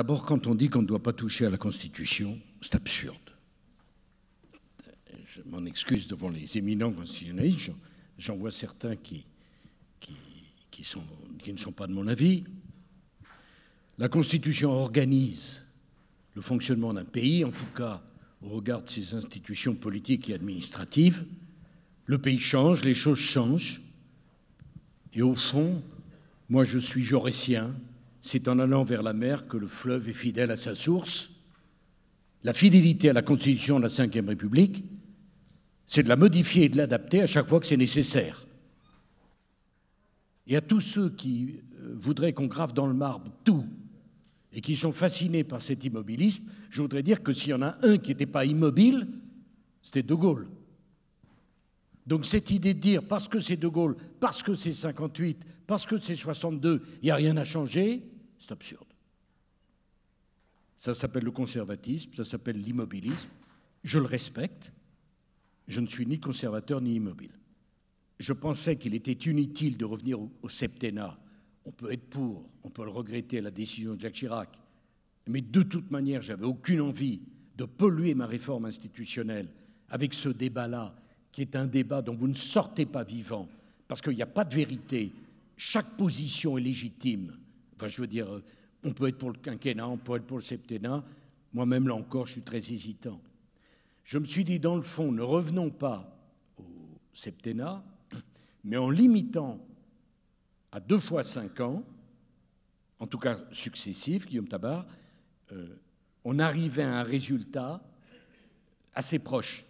D'abord, quand on dit qu'on ne doit pas toucher à la Constitution, c'est absurde. Je m'en excuse devant les éminents constitutionnalistes. J'en vois certains qui, ne sont pas de mon avis. La Constitution organise le fonctionnement d'un pays, en tout cas au regard de ses institutions politiques et administratives. Le pays change, les choses changent. Et au fond, moi je suis jaurétien, c'est en allant vers la mer que le fleuve est fidèle à sa source. La fidélité à la Constitution de la Ve République, c'est de la modifier et de l'adapter à chaque fois que c'est nécessaire. Et à tous ceux qui euh, voudraient qu'on grave dans le marbre tout et qui sont fascinés par cet immobilisme, je voudrais dire que s'il y en a un qui n'était pas immobile, c'était De Gaulle. Donc cette idée de dire parce que c'est De Gaulle, parce que c'est 58, parce que c'est 62, il n'y a rien à changer, c'est absurde. Ça s'appelle le conservatisme, ça s'appelle l'immobilisme. Je le respecte. Je ne suis ni conservateur ni immobile. Je pensais qu'il était inutile de revenir au, septennat. On peut être pour, on peut le regretter, la décision de Jacques Chirac. Mais de toute manière, j'avais aucune envie de polluer ma réforme institutionnelle avec ce débat-là, qui est un débat dont vous ne sortez pas vivant, parce qu'il n'y a pas de vérité. Chaque position est légitime. Enfin, je veux dire, euh, on peut être pour le quinquennat, on peut être pour le septennat. Moi-même, là encore, je suis très hésitant. Je me suis dit, dans le fond, ne revenons pas au septennat, mais en limitant à deux fois cinq ans, en tout cas successifs, Guillaume Tabar, euh, on arrivait à un résultat assez proche.